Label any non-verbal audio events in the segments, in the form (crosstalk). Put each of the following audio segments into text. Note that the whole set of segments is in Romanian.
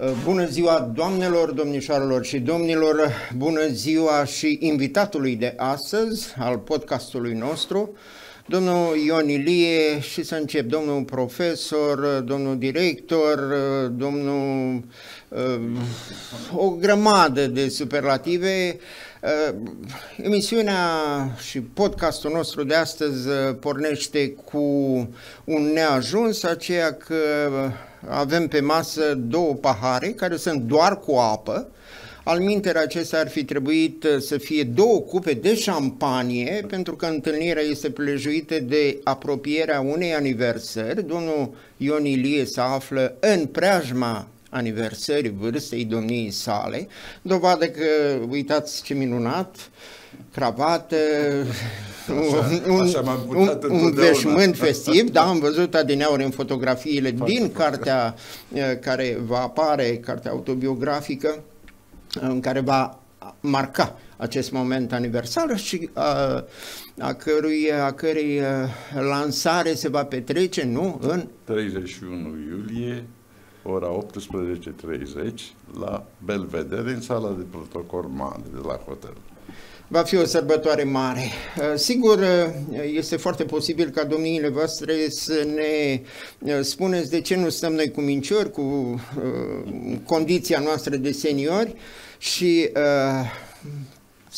Uh, bună ziua doamnelor, domnișoarelor și domnilor, bună ziua și invitatului de astăzi al podcastului nostru, domnul Ion Ilie și să încep, domnul profesor, domnul director, domnul uh, o grămadă de superlative. Uh, emisiunea și podcastul nostru de astăzi pornește cu un neajuns, aceea că avem pe masă două pahare care sunt doar cu apă, al minter acestea ar fi trebuit uh, să fie două cupe de șampanie, pentru că întâlnirea este plejuită de apropierea unei aniversări. Domnul Ion Ilie se află în preajma aniversării vârstei domniei sale, dovadă că, uitați ce minunat, cravată, Așa, un, așa un, un veșmânt festiv, da, am văzut adineauri în fotografiile foarte, din foarte. cartea uh, care va apare, cartea autobiografică, în care va marca acest moment aniversar și a, a, cărui, a cărei lansare se va petrece, nu? În 31 iulie, ora 18.30, la Belvedere, în sala de protocol mare de la hotel. Va fi o sărbătoare mare. Sigur, este foarte posibil ca domniile voastre să ne spuneți de ce nu stăm noi cu minciori, cu condiția noastră de seniori, și uh,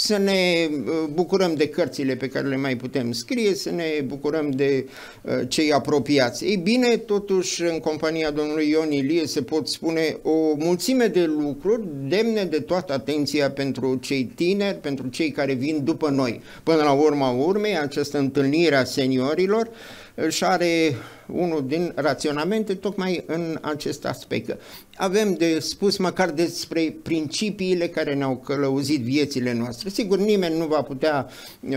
să ne uh, bucurăm de cărțile pe care le mai putem scrie, să ne bucurăm de uh, cei apropiați. Ei bine, totuși, în compania domnului Ion Ilie se pot spune o mulțime de lucruri demne de toată atenția pentru cei tineri, pentru cei care vin după noi. Până la urma urmei, această întâlnire a seniorilor uh, își are unul din raționamente tocmai în acest aspect. Avem de spus măcar despre principiile care ne-au călăuzit viețile noastre. Sigur, nimeni nu va putea uh,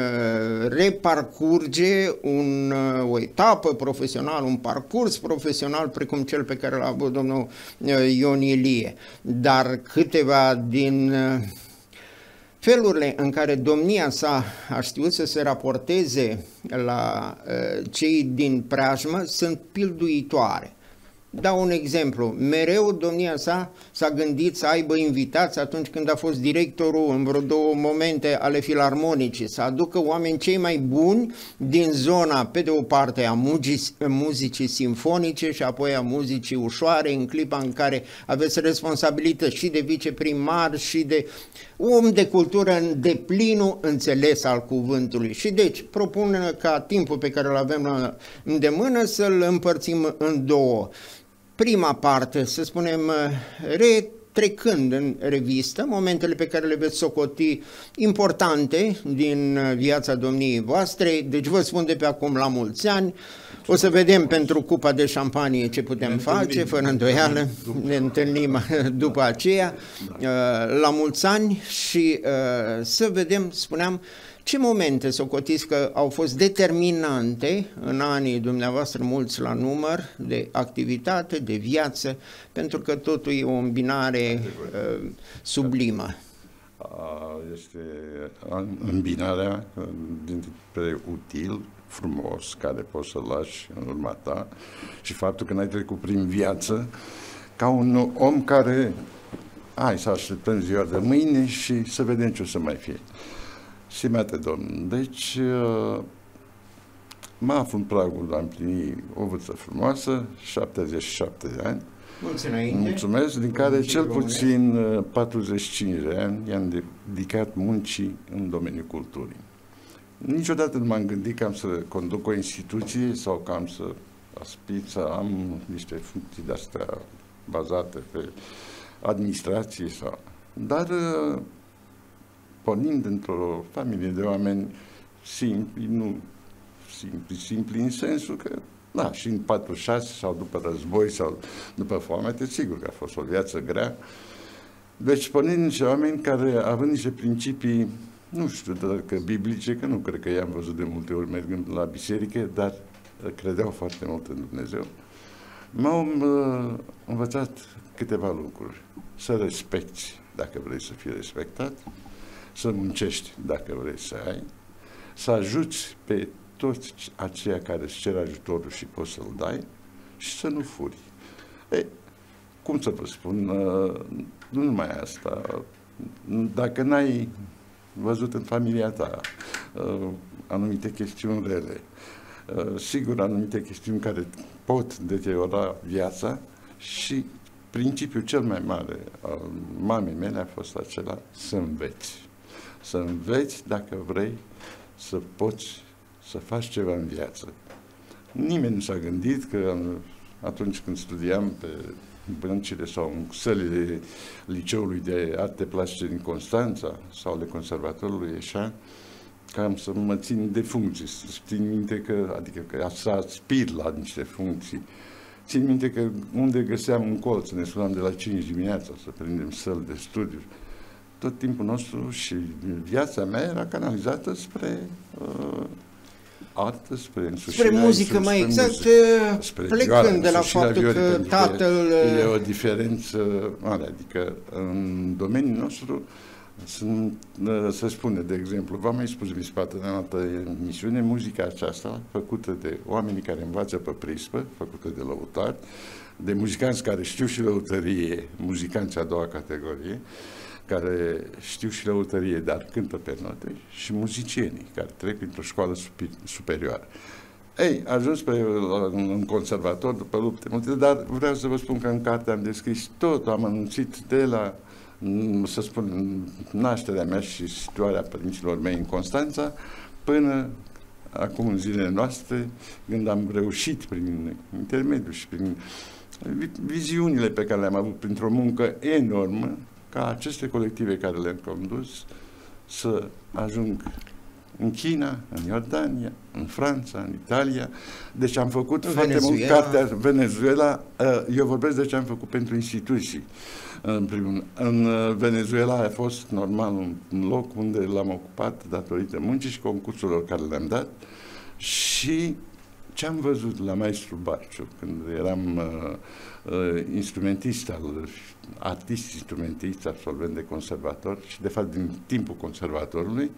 reparcurge un, uh, o etapă profesională, un parcurs profesional precum cel pe care l-a avut domnul uh, Ion Ilie, dar câteva din uh, Felurile în care domnia sa a știut să se raporteze la uh, cei din preajmă sunt pilduitoare. Dau un exemplu. Mereu domnia sa s-a gândit să aibă invitați atunci când a fost directorul în vreo două momente ale filarmonicii, să aducă oameni cei mai buni din zona, pe de o parte, a muzicii simfonice și apoi a muzicii ușoare, în clipa în care aveți responsabilități și de viceprimar și de om de cultură în deplinul înțeles al cuvântului. Și deci propun ca timpul pe care îl avem la îndemână să-l împărțim în două prima parte, să spunem, retrecând în revistă momentele pe care le veți socoti importante din viața domniei voastre, deci vă spun de pe acum la mulți ani, o să vedem pentru cupa de șampanie ce putem ne face, întâlnim. fără îndoială, ne întâlnim (laughs) după aceea, la mulți ani și să vedem, spuneam, ce momente socotiți că au fost determinante în anii dumneavoastră mulți la număr de activitate, de viață, pentru că totul e o îmbinare uh, sublimă? Este îmbinarea dintre util, frumos, care poți să-l lași în urma ta și faptul că n-ai trecut prin viață ca un om care hai să așteptăm ziua de mâine și să vedem ce o să mai fie. Stimate domn, deci uh, mă aflu în pragul de a împlini o vârstă frumoasă, 77 de ani. Mulțumesc. Mulțumesc, din care Mulțumesc cel puțin 45 uh, de ani i-am dedicat muncii în domeniul culturii. Niciodată nu m-am gândit că am să conduc o instituție sau că am să aspir să am niște funcții de-astea bazate pe administrație sau... Dar uh, pornind într-o familie de oameni simpli, nu simpli, simpli în sensul că, da, și în 46 sau după război sau după foamete, sigur că a fost o viață grea. Deci pornind niște oameni care, având niște principii, nu știu dacă biblice, că nu cred că i-am văzut de multe ori mergând la biserică, dar credeau foarte mult în Dumnezeu, m-au uh, învățat câteva lucruri. Să respecti dacă vrei să fii respectat, să muncești dacă vrei să ai, să ajuți pe toți aceia care îți cer ajutorul și poți să-l dai și să nu furi. E, cum să vă spun, uh, nu numai asta, dacă n-ai văzut în familia ta uh, anumite chestiuni rele, uh, sigur anumite chestiuni care pot deteriora viața și principiul cel mai mare al mamei mele a fost acela să înveți. Să înveți dacă vrei să poți să faci ceva în viață. Nimeni nu s-a gândit că atunci când studiam pe băncile sau în sălile liceului de arte plastice din Constanța sau ale conservatorului Eșan, cam să mă țin de funcții, să țin minte că, adică că să aspir la niște funcții. Țin minte că unde găseam un colț, ne sunam de la 5 dimineața să prindem săl de studiu. Tot timpul nostru și viața mea era canalizată spre uh, artă, spre însușirea Spre muzică, mai exact, muzică, spre plecând vioară, de la faptul că tatăl... E o diferență mare, adică în domeniul nostru sunt, se spune, de exemplu, v-am mai spus Vispată în altă emisiune, muzica aceasta, făcută de oamenii care învață pe prispă, făcută de lăutari, de muzicanți care știu și lăutărie, muzicanți a doua categorie, care știu și lăutărie, dar cântă pe note, și muzicienii care trec printr-o școală superioară. Ei, ajuns pe, un conservator după lupte multe, dar vreau să vă spun că în carte am descris tot, am anunțit de la, să spun, nașterea mea și situarea părinților mei în Constanța, până acum în zilele noastre, când am reușit prin intermediul și prin viziunile pe care le-am avut printr-o muncă enormă, ca aceste colective care le-am condus să ajung în China, în Iordania, în Franța, în Italia. Deci am făcut în foarte Venezuela. mult cartea Venezuela. Uh, eu vorbesc de ce am făcut pentru instituții. În primul în uh, Venezuela a fost normal un loc unde l-am ocupat datorită muncii și concursurilor care le-am dat și ce am văzut la maestru Barciu când eram uh, uh, instrumentist al, artist instrumentist, absolvent de conservator și de fapt din timpul conservatorului,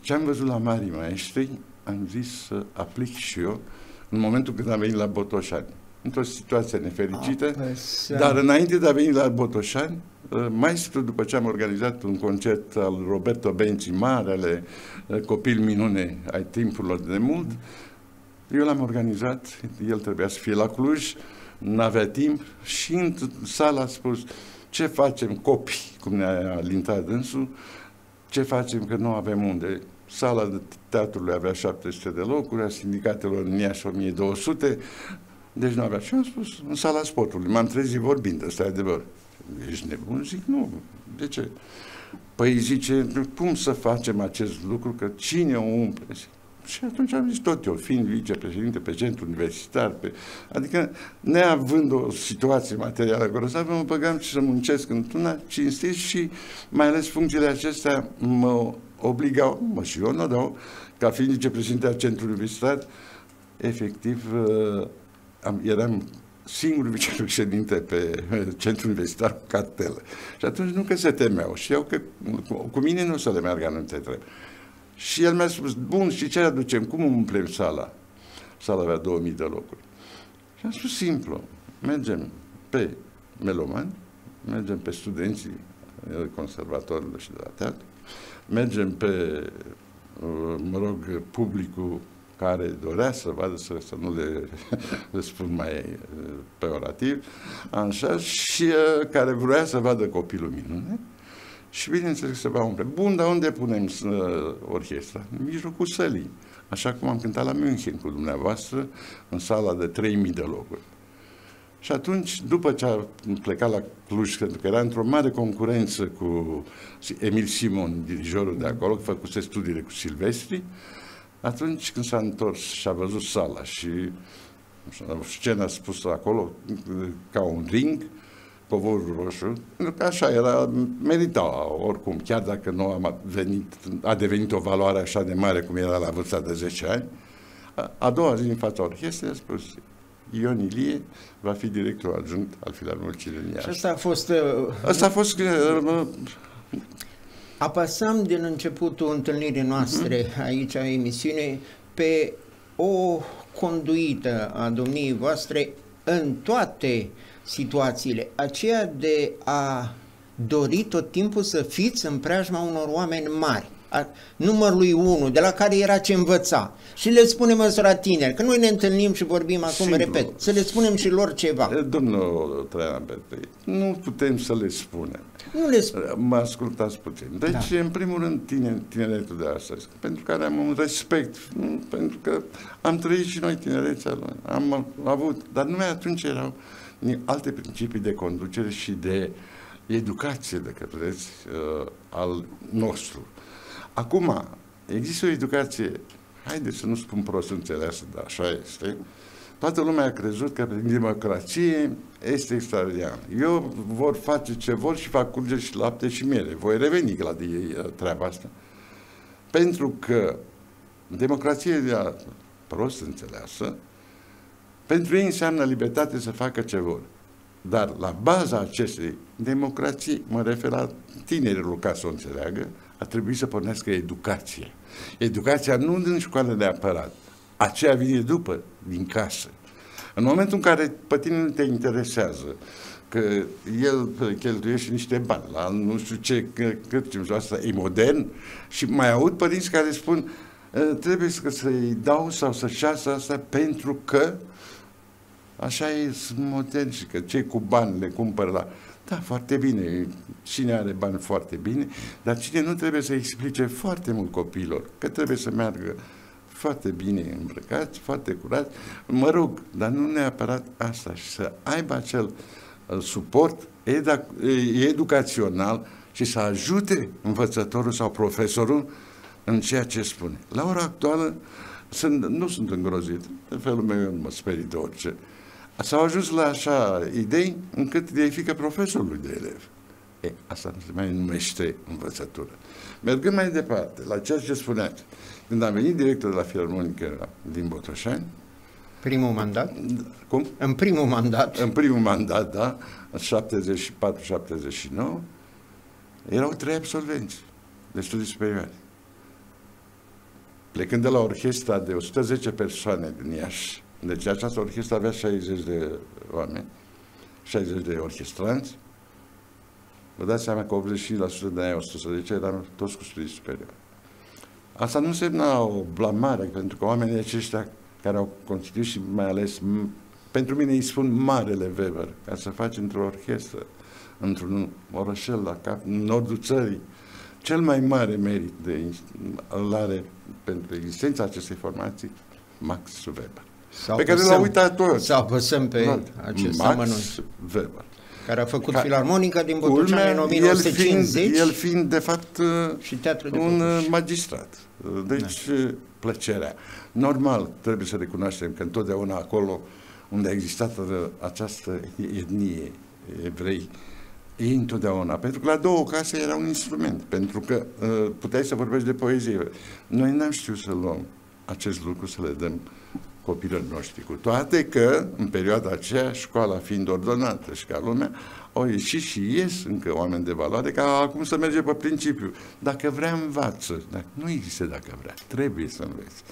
ce am văzut la mari maestri, am zis să aplic și eu în momentul când am venit la Botoșani. Într-o situație nefericită, a, dar înainte de a veni la Botoșani, uh, maestru, după ce am organizat un concert al Roberto Benci, marele uh, copil minune ai timpurilor de mult, eu l-am organizat, el trebuia să fie la Cluj, n-avea timp și în sala a spus ce facem copii, cum ne-a alintat dânsul, ce facem că nu avem unde. Sala de teatrului avea 700 de locuri, a sindicatelor în Iași 1200, deci nu avea. Și am spus, în sala sportului, m-am trezit vorbind, ăsta e adevăr. Ești nebun? Zic, nu. De ce? Păi zice, cum să facem acest lucru, că cine o umple? Zic, și atunci am zis tot eu, fiind vicepreședinte pe centru universitar, pe, adică neavând o situație materială grozavă, mă băgam și să muncesc într-una cinstit și mai ales funcțiile acestea mă obligau, mă și eu nu dau, ca fiind vicepreședinte al centrului universitar, efectiv uh, am, eram singur vicepreședinte pe (laughs) centrul universitar cu cartelă. Și atunci nu că se temeau și eu că cu mine nu o să le meargă anumite trebuie. Și el mi-a spus, bun, și ce aducem? Cum umplem sala? Sala avea 2000 de locuri. Și am spus simplu, mergem pe melomani, mergem pe studenții conservatorilor și de la teatru, mergem pe, uh, mă rog, publicul care dorea să vadă, să, să nu le, (laughs) le spun mai uh, peorativ, așa, și uh, care vrea să vadă copilul minune, și bineînțeles se va umple. Bun, dar unde punem uh, orchestra? În mijlocul sălii. Așa cum am cântat la München cu dumneavoastră, în sala de 3000 de locuri. Și atunci, după ce a plecat la Cluj, pentru că era într-o mare concurență cu Emil Simon, dirijorul de acolo, făcuse studiile cu Silvestri, atunci când s-a întors și a văzut sala și scena spusă acolo ca un ring, covorul roșu, pentru că așa era, merita oricum, chiar dacă nu a venit, a devenit o valoare așa de mare cum era la vârsta de 10 ani. A, a doua zi în fața orchestrei a spus, Ion Ilie va fi directorul adjunct al Filarmonicii din Iași. Și asta a fost... Uh, asta a fost... Uh, Apăsăm din începutul întâlnirii noastre uh-huh. aici a emisiunii pe o conduită a domniei voastre în toate situațiile, aceea de a dori tot timpul să fiți în preajma unor oameni mari a, numărului 1, de la care era ce învăța. Și le spunem ăstora tineri, că noi ne întâlnim și vorbim acum, Simplu. repet, să le spunem și lor ceva. Domnul Traian Petre, nu putem să le spunem. Nu le spun. Mă ascultați puțin. Deci, da. în primul rând, tine, tineretul de astăzi, pentru care am un respect, nu? pentru că am trăit și noi tinerețea lui, am avut, dar numai atunci erau alte principii de conducere și de educație, dacă vreți, uh, al nostru. Acum, există o educație, haideți să nu spun prost înțeleasă, dar așa este, toată lumea a crezut că prin democrație este extraordinar. Eu vor face ce vor și fac curge și lapte și miere. Voi reveni la de ei treaba asta. Pentru că democrația prost înțeleasă, pentru ei înseamnă libertate să facă ce vor. Dar la baza acestei democrații, mă refer la tinerilor ca să o înțeleagă, a trebuit să pornească educație. Educația nu din școală neapărat, aceea vine după, din casă. În momentul în care pe tine nu te interesează că el cheltuiește niște bani la nu știu ce, cât ce asta e modern și mai aud părinți care spun ă, trebuie să-i dau sau să-și asta pentru că așa e modern și că cei cu bani le cumpăr la... Da, foarte bine, cine are bani foarte bine, dar cine nu trebuie să explice foarte mult copiilor că trebuie să meargă foarte bine îmbrăcați, foarte curați, mă rog, dar nu neapărat asta, și să aibă acel uh, suport educațional și să ajute învățătorul sau profesorul în ceea ce spune. La ora actuală sunt, nu sunt îngrozit, în felul meu eu nu mă sperii de orice. S-au ajuns la așa idei încât de fică profesorului de elev. E, asta nu se mai numește învățătură. Mergând mai departe, la ceea ce spuneați, când am venit director de la Filarmonică din Botoșani, Primul mandat? Cum? În primul mandat. În primul mandat, da, în 74-79, erau trei absolvenți de studii superioare. Plecând de la orchestra de 110 persoane din Iași, deci această orchestră avea 60 de oameni, 60 de orchestranți, Vă dați seama că 85% de aia 110 eram toți cu studii superioare. Asta nu însemna o blamare, pentru că oamenii aceștia care au constituit și mai ales, pentru mine îi spun Marele Weber, ca să faci într-o orchestră, într-un orășel la cap, în nordul țării, cel mai mare merit de are pentru existența acestei formații, Max Weber. Sau pe care l-au uitat toți. Să apăsăm pe acest Max amănunt. Weber care a făcut ca, filarmonica din Botoșani în 1950. El fiind, el fiind de fapt, și teatru de un Botoșani. magistrat. Deci, da. plăcerea. Normal, trebuie să recunoaștem că întotdeauna acolo unde a existat această etnie evrei, ei întotdeauna, pentru că la două case era un instrument, pentru că uh, puteai să vorbești de poezie. Noi n-am știut să luăm acest lucru, să le dăm uh, copilul noștri. Cu toate că, în perioada aceea, școala fiind ordonată și ca lumea, au ieșit și ies încă oameni de valoare, ca acum să merge pe principiu. Dacă vrea, învață. Dacă nu există dacă vrea. Trebuie să înveți.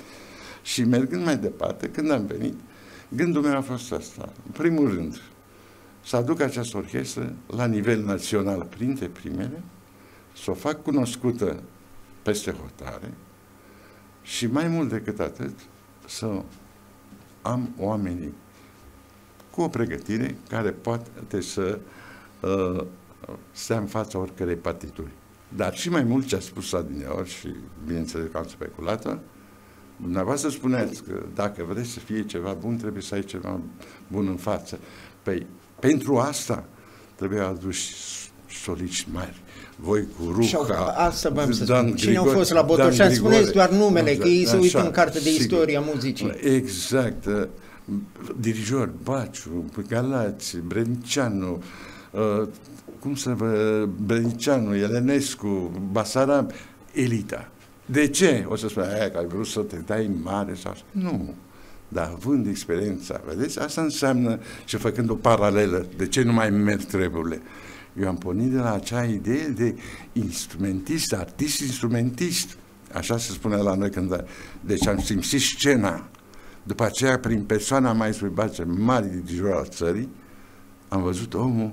Și mergând mai departe, când am venit, gândul meu a fost asta. În primul rând, să aduc această orchestră la nivel național printre primele, să o fac cunoscută peste hotare și mai mult decât atât, să am oamenii cu o pregătire care poate să uh, stea în fața oricărei partituri. Dar și mai mult ce a spus adineori și bineînțeles că am speculat dumneavoastră spuneți că dacă vreți să fie ceva bun, trebuie să ai ceva bun în față. Păi, pentru asta trebuie aduși solici mari. Voi cu Ruca, Asta v-am să spun. Cine au fost la Botoșani? Spuneți doar numele, exact, că ei se uită în carte de sigur. istoria muzicii. Exact. Dirijor, Baciu, Galați, Brenicianu, uh, cum să vă... Brenicianu, Elenescu, Basarab, elita. De ce? O să spun, aia că ai vrut să te dai mare sau... Nu. Dar având experiența, vedeți, asta înseamnă și făcând o paralelă, de ce nu mai merg treburile. Eu am pornit de la acea idee de instrumentist, artist instrumentist. Așa se spune la noi când... Deci am simțit scena. După aceea, prin persoana mai sărbătoare, mari de jur al țării, am văzut omul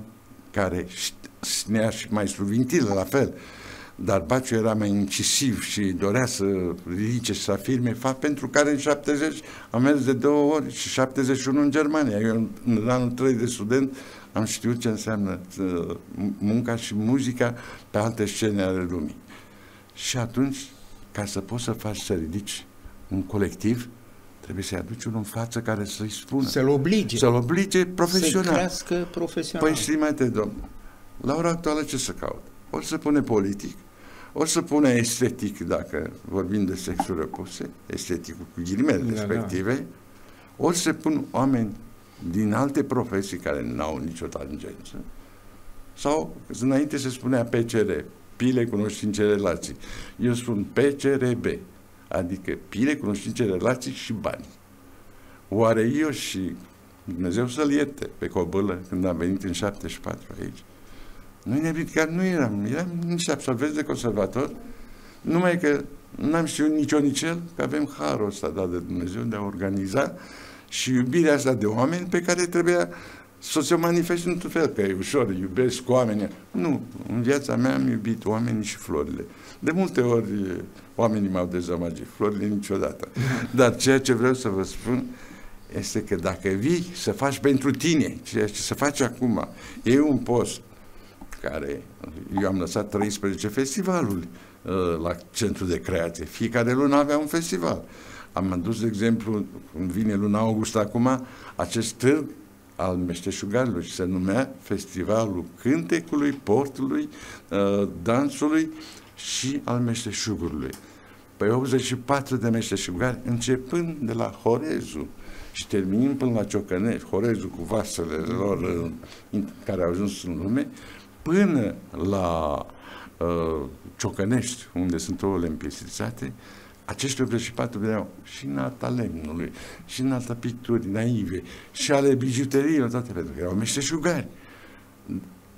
care snea și mai sluvintilă la fel, dar Baciu era mai incisiv și dorea să ridice și să afirme fapt pentru care în 70 am mers de două ori și 71 în Germania. Eu în anul 3 de student am știut ce înseamnă uh, munca și muzica pe alte scene ale lumii. Și atunci, ca să poți să faci să ridici un colectiv, trebuie să-i aduci unul în față care să-i spună. Să-l oblige. Să-l oblige profesional. Să crească profesional. Păi, stimate domn, la ora actuală ce să caut? Ori să pune politic, ori să pune estetic, dacă vorbim de sexuri opuse, esteticul cu ghilimele da, respective, da. ori să pun oameni din alte profesii care nu au nicio tangență, sau înainte se spunea PCR, pile, cunoștințe, relații. Eu spun PCRB, adică pile, cunoștințe, relații și bani. Oare eu și Dumnezeu să-l ierte pe cobâlă când am venit în 74 aici, noi ne ridicat, nu eram, eram niște absolvenți de conservator, numai că n-am știut nici eu, nici el, că avem harul ăsta dat de Dumnezeu de a organiza și iubirea asta de oameni pe care trebuia să se manifeste într-un fel, că e ușor, iubesc oamenii. Nu, în viața mea am iubit oamenii și florile. De multe ori oamenii m-au dezamăgit, florile niciodată. (laughs) Dar ceea ce vreau să vă spun este că dacă vii să faci pentru tine, ceea ce să faci acum, e un post care, eu am lăsat 13 festivaluri uh, la centru de creație. Fiecare lună avea un festival. Am adus, de exemplu, când vine luna august acum, acest târg al meșteșugarilor și se numea Festivalul Cântecului, Portului, uh, Dansului și al meșteșugului. Păi 84 de meșteșugari, începând de la Horezu și terminând până la Ciocănești, Horezu cu vasele lor uh, care au ajuns în lume, până la uh, Ciocănești, unde sunt ouăle împiesizate, acești 84 veneau și în alta lemnului, și în alta picturi naive, și ale bijuteriilor, toate, pentru că erau meșteșugari.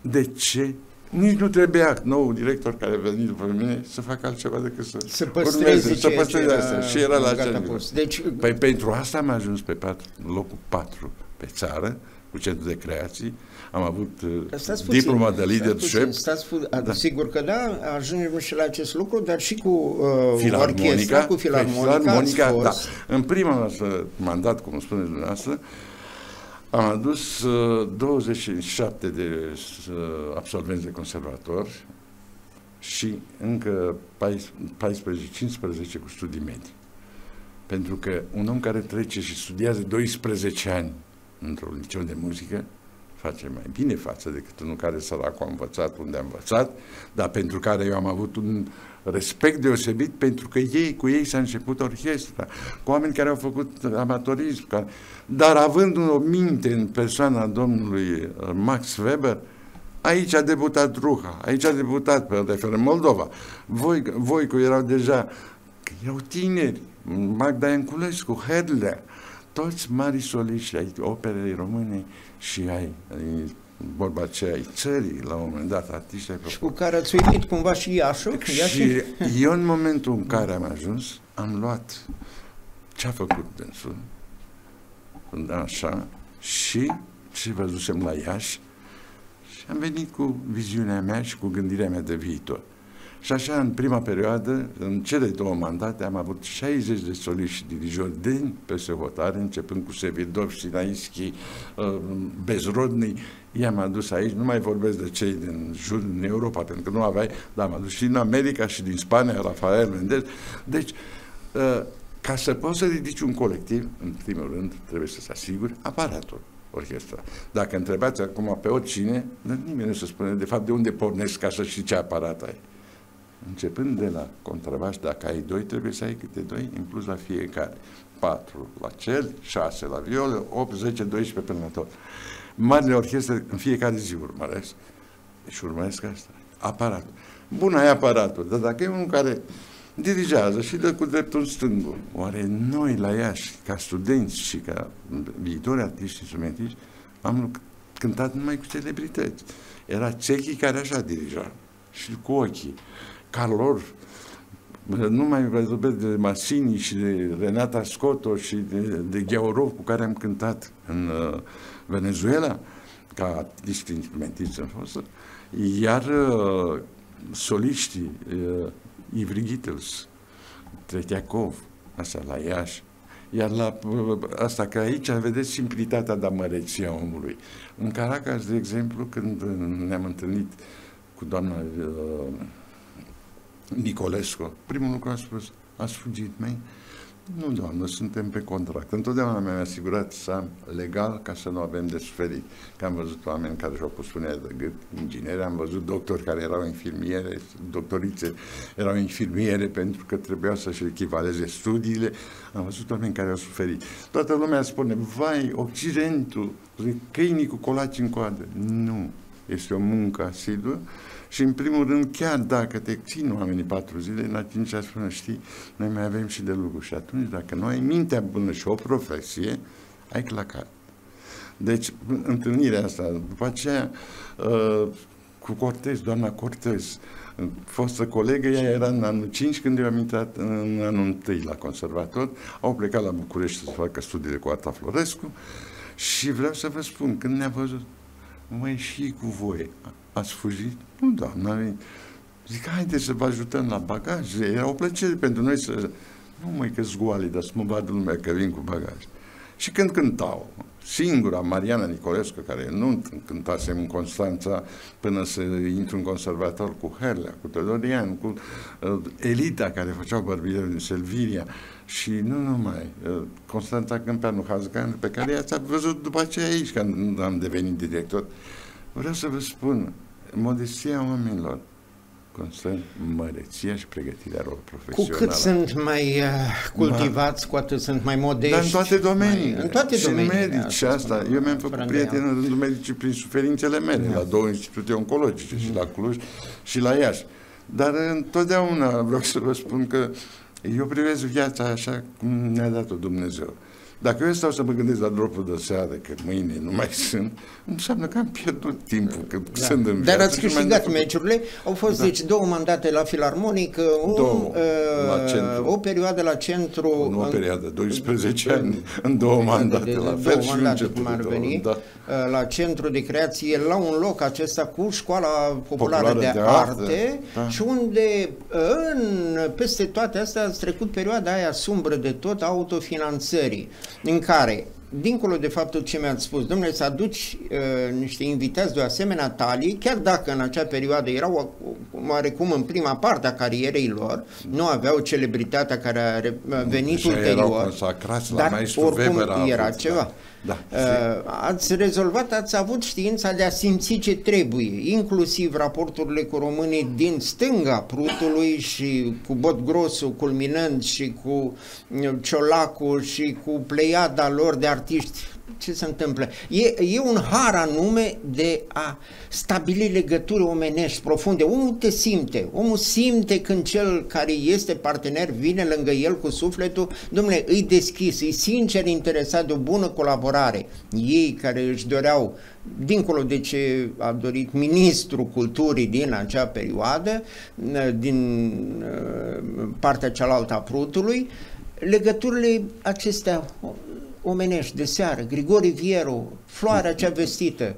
De ce? Nici nu trebuia nou director care venit după mine să facă altceva decât să, să păstreze, să păstreze asta. Și era la acel Deci, păi pentru asta am ajuns pe patru, locul 4 pe țară, cu centru de creații, am avut uh, diploma de leadership. Stați puțin, da. Sigur că da, ajungem și la acest lucru, dar și cu uh, orchestra, cu filarmonica. filarmonica da. În prima noastră mandat, cum spuneți dumneavoastră, am adus uh, 27 de uh, absolvenți de conservator și încă 14-15 cu studii medii. Pentru că un om care trece și studiază 12 ani într-un liceu de muzică, face mai bine față decât unul care săracul a învățat unde a învățat, dar pentru care eu am avut un respect deosebit pentru că ei, cu ei s-a început orchestra, cu oameni care au făcut amatorism, care, dar având o minte în persoana domnului uh, Max Weber, aici a debutat Ruha, aici a debutat pe referă Moldova. Voi, voi cu erau deja, erau tineri, Magda Enculescu, Hedlea, toți mari soliști ai operei române și ai, ai vorba aceea ai țării, la un moment dat, artiști ai Și cu care ați uimit cumva și Iașu? Și eu în momentul în care am ajuns, am luat ce a făcut dânsul, așa, și ce văzusem la Iași, și am venit cu viziunea mea și cu gândirea mea de viitor. Și așa, în prima perioadă, în cele două mandate, am avut 60 de soliști și dirijori din peste hotare, începând cu Sevidov, Sinaischi, uh, Bezrodni. I-am adus aici, nu mai vorbesc de cei din jur, din Europa, pentru că nu aveai, dar am adus și din America și din Spania, Rafael Mendez. Deci, uh, ca să poți să ridici un colectiv, în primul rând, trebuie să-ți asiguri aparatul orchestra. Dacă întrebați acum pe oricine, nimeni nu se spune, de fapt, de unde pornești ca să știi ce aparat ai. Începând de la contrabaș, dacă ai doi, trebuie să ai câte doi, în plus la fiecare. Patru la cel, șase la violă, 8, 10, 12 până la tot. Marile orchestre în fiecare zi urmăresc. Deci urmăresc asta. Aparatul. Bun, ai aparatul, dar dacă e unul care dirigează și dă cu dreptul în stângul, oare noi la Iași, ca studenți și ca viitori artiști instrumentiști, am cântat numai cu celebrități. Era cechii care așa dirija și cu ochii. Carl nu mai vorbesc de Masini și de Renata Scotto și de, de Gheorov cu care am cântat în uh, Venezuela, ca artiști instrumentiști în fostă, iar uh, soliștii, uh, Ivry Gittels, Tretiakov, așa, la Iași, iar la uh, asta, că aici vedeți simplitatea de amăreție a omului. În Caracas, de exemplu, când ne-am întâlnit cu doamna uh, Nicolescu, primul lucru a spus, ați fugit mei? Nu, doamnă, suntem pe contract. Întotdeauna mi-am asigurat să am legal ca să nu avem de suferit. Că am văzut oameni care și-au pus punea de gât, ingineri, am văzut doctori care erau infirmiere, doctorițe erau infirmiere pentru că trebuia să-și echivaleze studiile. Am văzut oameni care au suferit. Toată lumea spune, vai, Occidentul, câinii cu colaci în coadă. Nu, este o muncă asiduă și în primul rând, chiar dacă te țin oamenii patru zile, în a cincea spune, știi, noi mai avem și de lucru. Și atunci, dacă nu ai mintea bună și o profesie, ai clacat. Deci, întâlnirea asta, după aceea, uh, cu Cortez, doamna Cortez, fostă colegă, ea era în anul 5 când eu am intrat în anul 1 la conservator, au plecat la București să facă studiile cu Arta Florescu și vreau să vă spun, când ne-a văzut, mai și cu voi, ați fugit? Nu, doamna, zic, haideți să vă ajutăm la bagaje. Era o plăcere pentru noi să... Nu mai că zgoale, dar să mă vadă lumea că vin cu bagaje. Și când cântau, singura, Mariana Nicolescu, care nu cântasem în Constanța până să intru în conservator cu Herlea, cu Todorian, cu uh, Elita, care făceau bărbieri în Selviria, și nu numai, uh, Constanța Câmpeanu Hazgan, pe care i-ați văzut după aceea aici, când am devenit director. Vreau să vă spun, modestia oamenilor constă măreția și pregătirea lor profesională. Cu cât sunt mai uh, cultivați, cu atât sunt mai modești. Dar în toate domeniile. Mai, în toate și domeniile. medici și asta. Eu mi-am făcut prieten în rândul medicii prin suferințele mele, da. la două institute oncologice, mm. și la Cluj și la Iași. Dar întotdeauna vreau să vă spun că И ја привезов ја таа шак, не дато тоа Мнезево. Dacă eu stau să mă gândesc la dropul de seară, că mâine nu mai sunt, înseamnă că am pierdut timpul, că da. sunt în Dar ați câștigat meciurile. Au fost, da. deci, două mandate la Filarmonic, un, două, uh, la centru. o perioadă la centru... Nu o perioadă, 12 în, ani, în două mandate, de, de, la fel două mandate, cum ar veni, da. Uh, la centru de creație, la un loc acesta cu școala populară, populară de, de arte, arte da. și unde în, peste toate astea ați trecut perioada aia sumbră de tot autofinanțării în care, dincolo de faptul ce mi-ați spus, domnule, să aduci uh, niște invitați de o asemenea talie, chiar dacă în acea perioadă erau oarecum în prima parte a carierei lor, nu aveau celebritatea care a venit și ulterior, erau consacrați la dar oricum Weber era avut, ceva. Da. Da. Uh, ați rezolvat, ați avut știința de a simți ce trebuie, inclusiv raporturile cu românii din stânga Prutului și cu Botgrosul culminând și cu uh, Ciolacu și cu pleiada lor de artiști ce se întâmplă? E, e un har anume de a stabili legături omenești profunde. Omul te simte. Omul simte când cel care este partener vine lângă el cu sufletul, domnule, îi deschis, îi sincer interesat de o bună colaborare. Ei care își doreau, dincolo de ce a dorit ministrul culturii din acea perioadă, din uh, partea cealaltă a Prutului, legăturile acestea omenești de seară, Grigori Vieru, floarea cea vestită,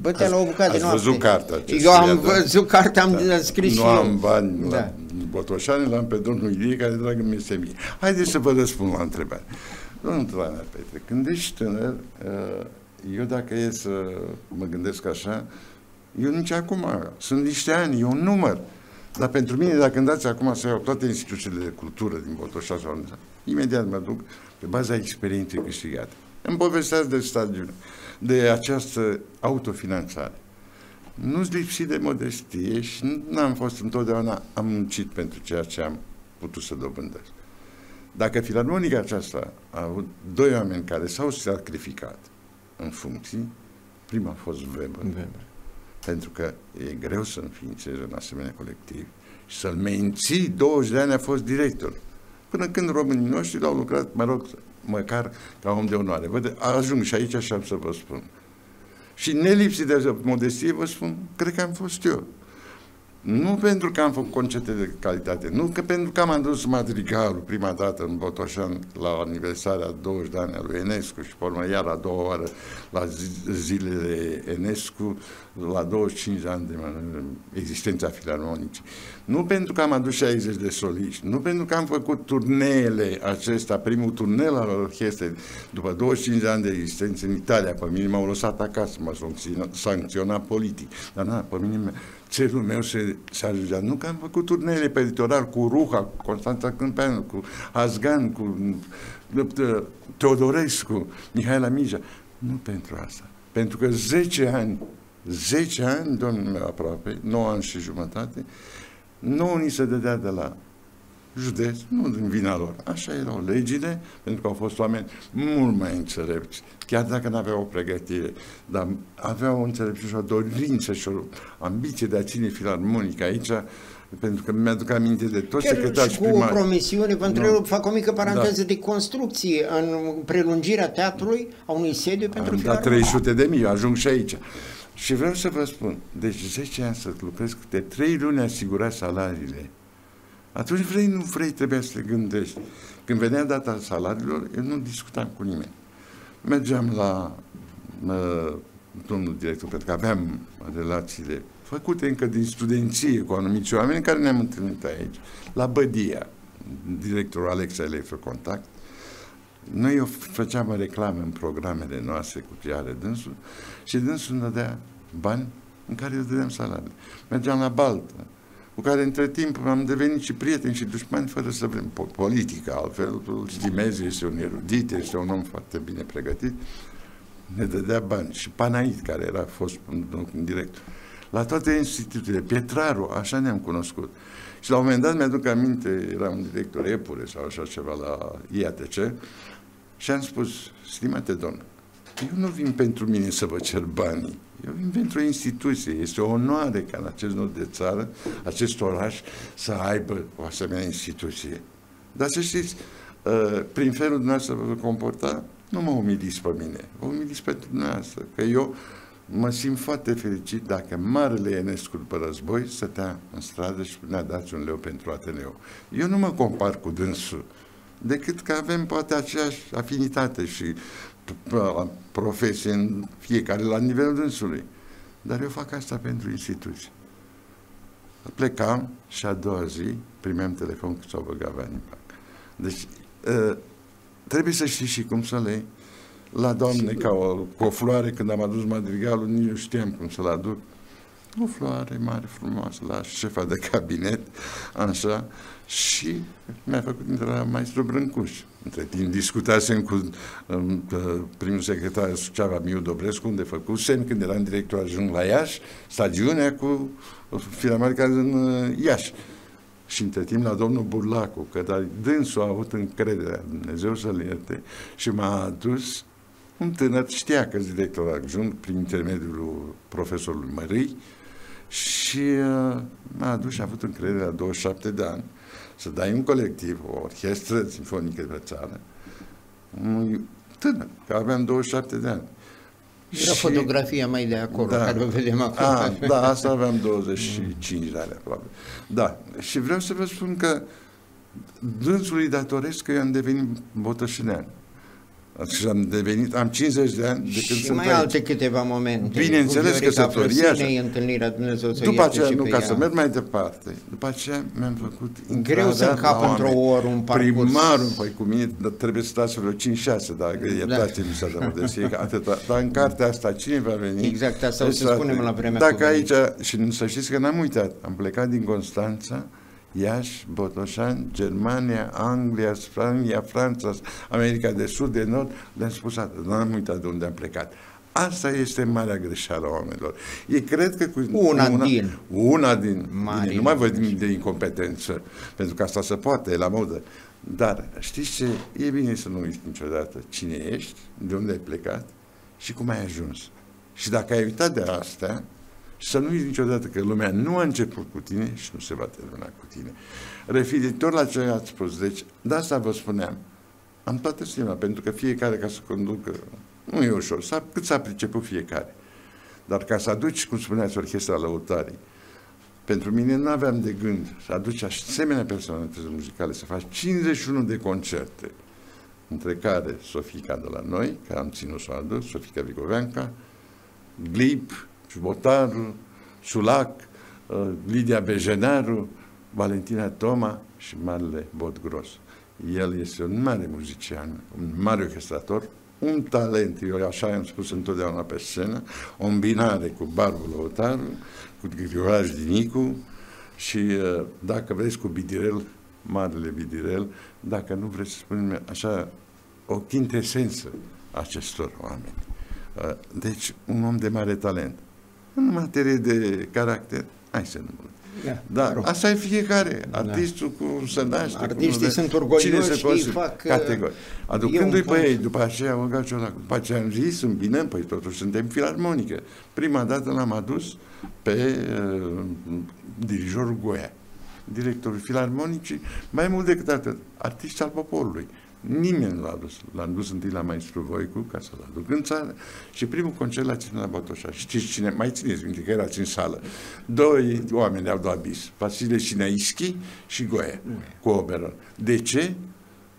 bătea la o bucată de noapte. văzut cartea. Eu am văzut cartea, am da. scris nu și am eu. bani da. la Botoșani, l-am pe domnul Ilie, care dragă mi este mie. Haideți să vă răspund la întrebare. Domnul Trainer Petre, când ești tânăr, uh, eu dacă e să mă gândesc așa, eu nici acum, sunt niște ani, e un număr. Dar pentru mine, dacă îmi dați acum să iau toate instituțiile de cultură din Botoșa sau imediat mă duc pe baza experienței câștigate. Îmi povesteați de stagiune, de această autofinanțare. Nu-ți lipsi de modestie și nu am fost întotdeauna, am muncit pentru ceea ce am putut să dobândesc. Dacă filarmonica aceasta a avut doi oameni care s-au sacrificat în funcții, prima a fost Weber. Weber. Pentru că e greu să înființezi un asemenea colectiv și să-l menții 20 de ani a fost director până când românii noștri au lucrat, mă rog, măcar ca om de onoare. Văd, ajung și aici așa să vă spun. Și nelipsit de modestie, vă spun, cred că am fost eu. Nu pentru că am făcut concerte de calitate, nu că pentru că am adus madrigalul prima dată în Botoșan la aniversarea 20 de ani a lui Enescu și pe urmă iar a doua oară la zilele Enescu la 25 de ani de existența filarmonicii. Nu pentru că am adus 60 de soliști, nu pentru că am făcut turneele acesta, primul turnel al orchestrei, după 25 de ani de existență în Italia, pe mine m-au lăsat acasă, m-au sancționat politic, dar na, pe mine cerul meu se, se ajungea. Nu că am făcut turneele pe litoral cu Ruha, cu Constanța Câmpeanu, cu Azgan, cu uh, Teodorescu, Mihaela Mija. Nu pentru asta. Pentru că 10 ani, 10 ani, domnul meu aproape, 9 ani și jumătate, nu ni se dădea de la județ, nu din vina lor. Așa erau legile, pentru că au fost oameni mult mai înțelepți, chiar dacă nu aveau o pregătire, dar aveau o înțelepciune și o dorință și o ambiție de a ține filarmonică aici, pentru că mi-aduc aminte de toți secretarii și cu primari. promisiune, vă întreb, no. fac o mică paranteză da. de construcție în prelungirea teatrului a unui sediu pentru Am dat 300 de mii, ajung și aici. Și vreau să vă spun, deci 10 ani să lucrez, de 3 luni asigura salariile atunci vrei, nu vrei, trebuia să te gândești. Când venea data salariilor, eu nu discutam cu nimeni. Mergeam la uh, domnul director, pentru că aveam relațiile făcute încă din studenție cu anumiți oameni care ne-am întâlnit aici. La Bădia, directorul Alexa Electrocontact, noi o făceam reclame în programele noastre cu ziare dânsul și dânsul ne dădea bani în care îi dădeam salarii. Mergeam la Baltă, cu care între timp am devenit și prieteni și dușmani fără să vrem politică, altfel Stimezi este un erudit, este un om foarte bine pregătit, ne dădea bani. Și Panait, care era fost în direct. La toate instituțiile, Pietraru, așa ne-am cunoscut. Și la un moment dat mi-aduc aminte, era un director Epure sau așa ceva la IATC, și am spus, stimate domn, eu nu vin pentru mine să vă cer banii, eu vin pentru o instituție. Este o onoare ca în acest nod de țară, acest oraș, să aibă o asemenea instituție. Dar să știți, uh, prin felul dumneavoastră vă comporta, nu mă umiliți pe mine, vă umiliți pe dumneavoastră, că eu mă simt foarte fericit dacă Marele Enescu după război stătea în stradă și ne-a dat un leu pentru Ateneu. Eu nu mă compar cu dânsul, decât că avem poate aceeași afinitate și profesie în fiecare la nivelul dânsului. Dar eu fac asta pentru instituție. Plecam și a doua zi primeam telefon că s-au băgat bani în bancă. Deci, ă, trebuie să știi și cum să le la doamne ca o, cu o floare, când am adus madrigalul, nici nu știam cum să-l aduc. O floare mare, frumoasă, la șefa de cabinet, așa, și mi-a făcut între la maestru Brâncuș. Între timp discutasem cu um, primul secretar Suceava Miu Dobrescu, unde făcusem, când eram director ajung la Iași, stagiunea cu Filarmonica în uh, Iași. Și între timp la domnul Burlacu, că dar dânsul a avut încrederea, Dumnezeu să-l ierte, și m-a adus un tânăr, știa că director adjunct prin intermediul profesorului Mărâi și uh, m-a adus și a avut încredere la 27 de ani să dai un colectiv, o orchestră sinfonică de țară, un tânăr, că aveam 27 de ani. Era și... fotografia mai de acolo, da, care o vedem acum. A, da, asta aveam 25 de ani aproape. Da, și vreau să vă spun că dânsului datoresc că eu am devenit botășinean. Și am devenit, am 50 de ani de când și sunt mai aici. alte câteva momente. Bineînțeles că căsătoria întâlnirea Dumnezeu să După aceea, nu, ca ea. să merg mai departe, după aceea mi-am făcut Greu să încap într-o oră un parcurs. Primarul, păi cu mine trebuie să stați vreo 5-6, dar iertați-mi da. să de modestie, atâta. Dar în cartea asta, cine va veni? Exact, asta o să spunem la vremea Dacă aici, și să știți că n-am uitat, am plecat din Constanța, Iași, Botoșani, Germania, Anglia, Spania, Franța, America de Sud, de Nord, le-am spus atât, nu am uitat de unde am plecat. Asta este marea greșeală a oamenilor. Ei cred că cu una, una din una din, bine, nu mai vorbim de incompetență, pentru că asta se poate, e la modă. Dar știți ce? E bine să nu uiți niciodată cine ești, de unde ai plecat și cum ai ajuns. Și dacă ai uitat de astea, și să nu uiți niciodată că lumea nu a început cu tine și nu se va termina cu tine. Referitor la ce ați spus, deci, de asta vă spuneam, am toată stima, pentru că fiecare ca să conducă, nu e ușor, s-a, cât s-a priceput fiecare. Dar ca să aduci, cum spuneați, orchestra lăutarii, Pentru mine nu aveam de gând să aduci asemenea personalități muzicale, să faci 51 de concerte, între care Sofica de la noi, care am ținut să o adus, Sofica Vigoveanca, Glip, Ciubotaru, Sulac, uh, Lidia Bejenaru, Valentina Toma și Marele Bodgros. El este un mare muzician, un mare orchestrator, un talent, eu așa am spus întotdeauna pe scenă, o îmbinare cu Barbu Lăutaru, cu Grigoraș Dinicu și uh, dacă vreți cu Bidirel, Marele Bidirel, dacă nu vreți să spunem așa, o quintesență acestor oameni. Uh, deci, un om de mare talent. În materie de caracter, hai să nu da, da asta e fiecare. Da. Artistul da. cum se naște. Artiștii cum sunt orgolioși și îi fac... Uh, Categorii. Aducându-i pe ei, după aceea, o după aceea am zis, îmbinăm, păi totuși suntem filarmonică. Prima dată l-am adus pe uh, dirijorul Goia, directorul filarmonicii, mai mult decât atât, artist al poporului. Nimeni nu l-a dus. L-am dus întâi la maestru Voicu ca să-l aduc în țară și primul concert l-a ținut la Botoșa. Știți cine? Mai țineți minte că erați în sală. Doi oameni au dat bis. Vasile Sinaischi și Goia cu Oberon. De ce?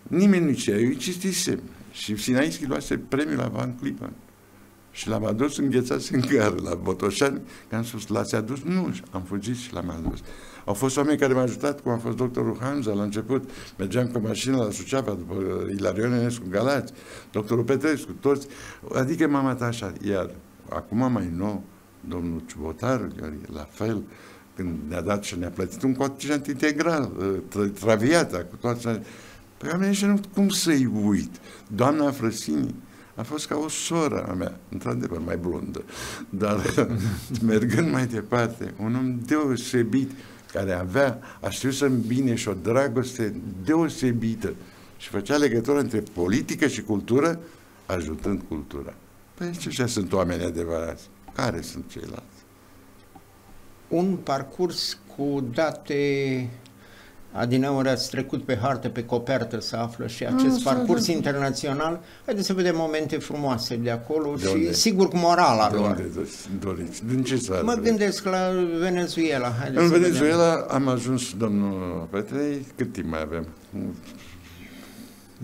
Nimeni nu știa. Eu îi citisem. Și Sinaischi luase premiul la Van Clippan. Și l-am adus înghețat în gară la Botoșani, că am spus, l-ați adus? Nu, am fugit și l-am adus. Au fost oameni care m-au ajutat, cum a fost doctorul Hanza la început. Mergeam cu mașina la Suceava, după Ilarion Enescu Galați, doctorul Petrescu, toți. Adică m-am atașat. Iar acum mai nou, domnul Ciubotar, la fel, când ne-a dat și ne-a plătit un contingent integral, ă, traviata, cu toate Păi am zis, cum să-i uit? Doamna Frăsini, a fost ca o soră a mea, într-adevăr mai blondă, dar (laughs) mergând mai departe, un om deosebit, care avea, a știut să îmbine și o dragoste deosebită și făcea legătură între politică și cultură, ajutând cultura. Păi ce sunt oameni adevărați. Care sunt ceilalți? Un parcurs cu date Adineori ați trecut pe hartă, pe copertă să află și acest A, parcurs de... internațional. Haideți să vedem momente frumoase de acolo de și unde? sigur cu morala de lor. Unde doriți? Din ce țară? Mă gândesc la Venezuela. Haideți în Venezuela vedem. am ajuns, domnul Petrei, cât timp mai avem?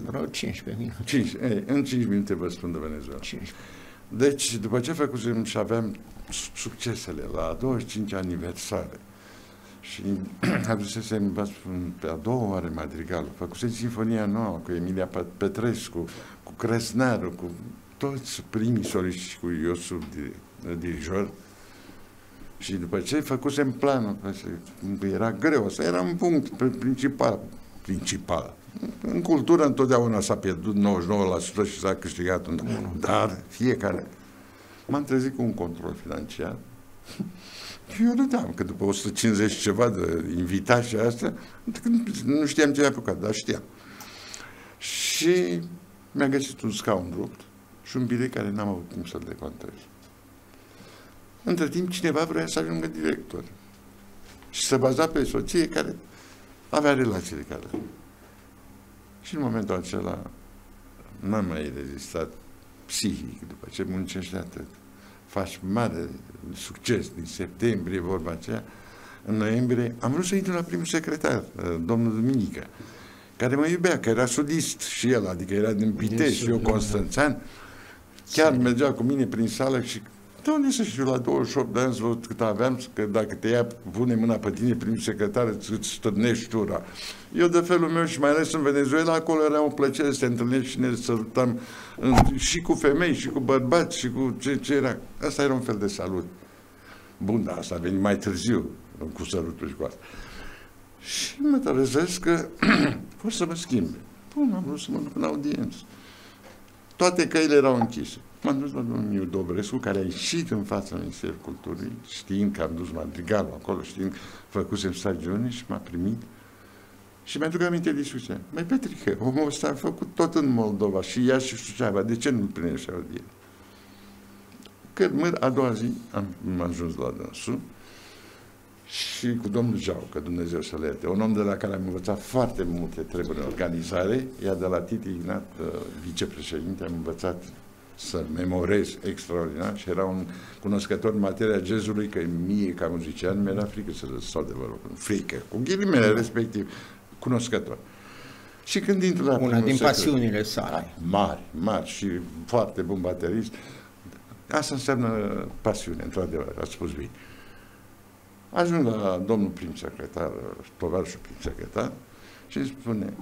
Vreo 15 minute. 5, ei, în 5 minute vă spun de Venezuela. 15. Deci, după ce făcusem și aveam succesele la 25 aniversare, și (clears throat) adusesem pe a doua oară madrigalul, făcuse Sinfonia Nouă cu Emilia Petrescu, cu Cresnaru, cu toți primii soliști, cu Iosuf, dirijor. Și după ce făcusem planul, era greu, să era un punct principal, principal. În cultură întotdeauna s-a pierdut 99% și s-a câștigat un... Dar fiecare... M-am trezit cu un control financiar și eu râdeam că după 150 ceva de invitați și astea, nu știam ce a apucat, dar știam. Și mi-a găsit un scaun rupt și un bilet care n-am avut cum să-l decontez. Între timp, cineva vrea să ajungă director. Și să baza pe soție care avea relațiile care. Și în momentul acela n-am mai rezistat psihic, după ce muncește atât faci mare succes din septembrie, vorba aceea, în noiembrie, am vrut să intru la primul secretar, uh, domnul Duminică, care mă iubea, că era sudist și el, adică era din Pitești și eu constanțean. Chiar mergea cu mine prin sală și de unde să știu, la 28 de ani, văd cât aveam, că dacă te ia, pune mâna pe tine, primul secretar, îți stârnești tura. Eu, de felul meu, și mai ales în Venezuela, acolo era o plăcere să te întâlnești și ne sărutam și cu femei, și cu bărbați, și cu ce, ce era. Asta era un fel de salut. Bun, dar asta a venit mai târziu, cu sărutul și cu asta. Și mă trezesc că (clears throat) pot să mă schimbe. Bun, am vrut să mă duc în audiență. Toate căile erau închise. M-am dus la domnul Miu Dobrescu, care a ieșit în fața Ministerului Culturii, știind că am dus madrigalul acolo, știind, făcusem stagiune și m-a primit. Și mi-aduc aminte discuția. Mai Petrică, omul ăsta a făcut tot în Moldova și ea și Suceava. De ce nu-l primește audiență? Că mă, a doua zi am, am ajuns la dânsul și cu domnul Jau, că Dumnezeu să le ierte, un om de la care am învățat foarte multe treburi în organizare, ea de la Titi Ignat, uh, vicepreședinte, am învățat să memorez extraordinar și era un cunoscător în materia jazzului, că mie, ca muzician, mi-era frică să stau de vorbă. Frică, cu ghilimele respectiv, cunoscător. Și când intru la Una din secret, pasiunile sale. Mari, mari și foarte bun baterist. Asta înseamnă pasiune, într-adevăr, ați spus bine. Ajung la domnul prim secretar, tovarășul prim secretar, și îmi spune,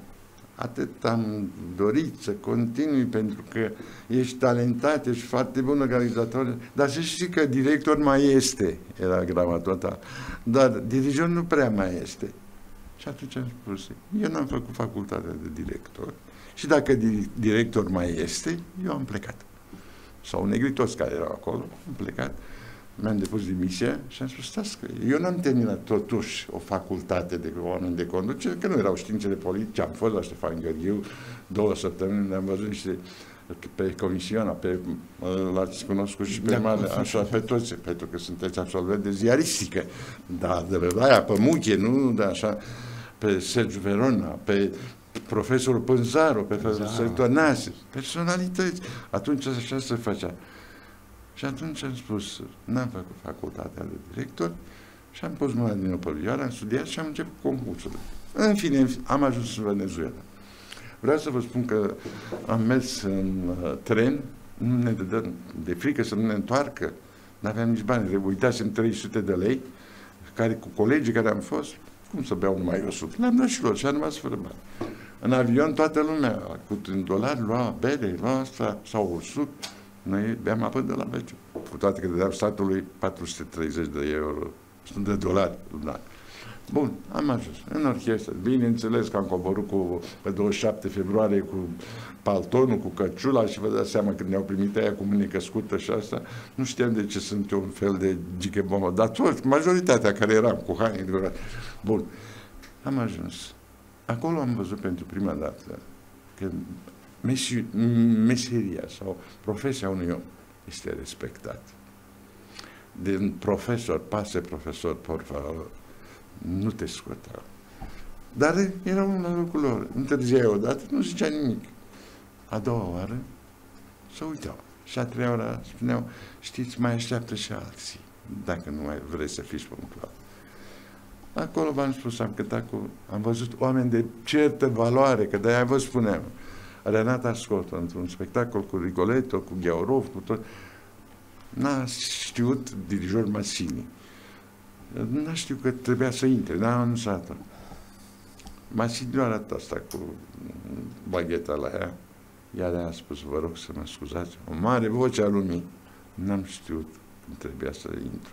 atât am dorit să continui pentru că ești talentat, ești foarte bun organizator, dar să știi că director mai este, era gramatul ta, dar dirijor nu prea mai este. Și atunci am spus, eu n-am făcut facultatea de director și dacă director mai este, eu am plecat. Sau negritos care erau acolo, am plecat mi-am depus demisia și am spus, stați că eu n-am terminat totuși o facultate de oameni de conducere, că nu erau științele politice, am fost la Ștefan Gheorghiu două săptămâni, am văzut niște pe comisiona, pe, l-ați cunoscut și pe da. mare, așa, pe toți, pentru că sunteți absolvent de ziaristică, dar de la aia, pe Muche, nu, de așa, pe Sergiu Verona, pe profesorul Pânzaru, pe profesorul Tănase, personalități. Atunci așa se făcea. Și atunci am spus, n-am făcut facultatea de director și am pus mâna din opălioară, am studiat și am început concursul. În fine, am ajuns în Venezuela. Vreau să vă spun că am mers în uh, tren, nu ne dă de frică să nu ne întoarcă, nu aveam nici bani, uitasem 300 de lei, care cu colegii care am fost, cum să beau numai 100? Le-am dat și lor și am rămas fără bani. În avion toată lumea, cu un dolar, lua bere, lua asta, sau 100, noi beam apă de la Belgiu. Cu toate că dădeam statului 430 de euro, de dolari lunar. Bun, am ajuns în orchestră. Bineînțeles că am coborât cu, pe 27 februarie cu paltonul, cu căciula și vă dați seama când ne-au primit aia cu mâine căscută și asta, nu știam de ce sunt eu un fel de gichebombă, dar toți, majoritatea care eram cu haine de Bun, am ajuns. Acolo am văzut pentru prima dată că mesi, meseria sau profesia unui om este respectat. Din profesor, pase profesor, por favor, nu te scoteau. Dar erau la locul lor. Întârzia odată, nu zicea nimic. A doua oară, să uitau. Și a treia oară spuneau, știți, mai așteaptă și alții, dacă nu mai vreți să fiți punctual. Acolo v-am spus, am cântat cu, am văzut oameni de certă valoare, că de-aia vă spuneam, Renata Scott, într-un spectacol cu Rigoletto, cu Gheorov, cu tot, n-a știut dirijor Masini. N-a știut că trebuia să intre, n-a anunțat-o. Masini nu arată asta cu bagheta la ea. Ea le-a spus, vă rog să mă scuzați, o mare voce a lumii. N-am știut când trebuia să intru.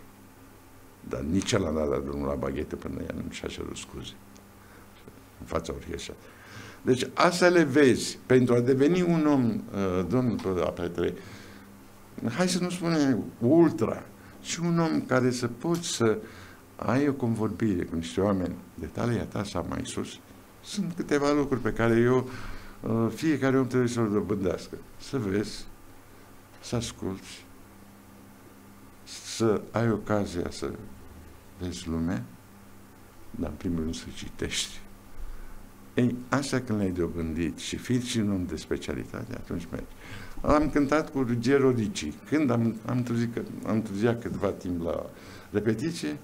Dar nici ăla n-a dat drumul la baghetă până ea nu și-a cerut scuze. În fața orchestrei. Deci asta le vezi. Pentru a deveni un om, uh, domnul Petre, hai să nu spunem ultra, și un om care să poți să ai o convorbire cu niște oameni de talia ta sau mai sus, sunt câteva lucruri pe care eu, uh, fiecare om trebuie să le dobândească. Să vezi, să asculți, să ai ocazia să vezi lumea, dar în primul rând să citești. Ei, asta când le-ai dobândit și fiți și un om de specialitate, atunci mergi. Am cântat cu Ruggero Ricci. Când am, am, trezit, am trezit câteva timp la repetiție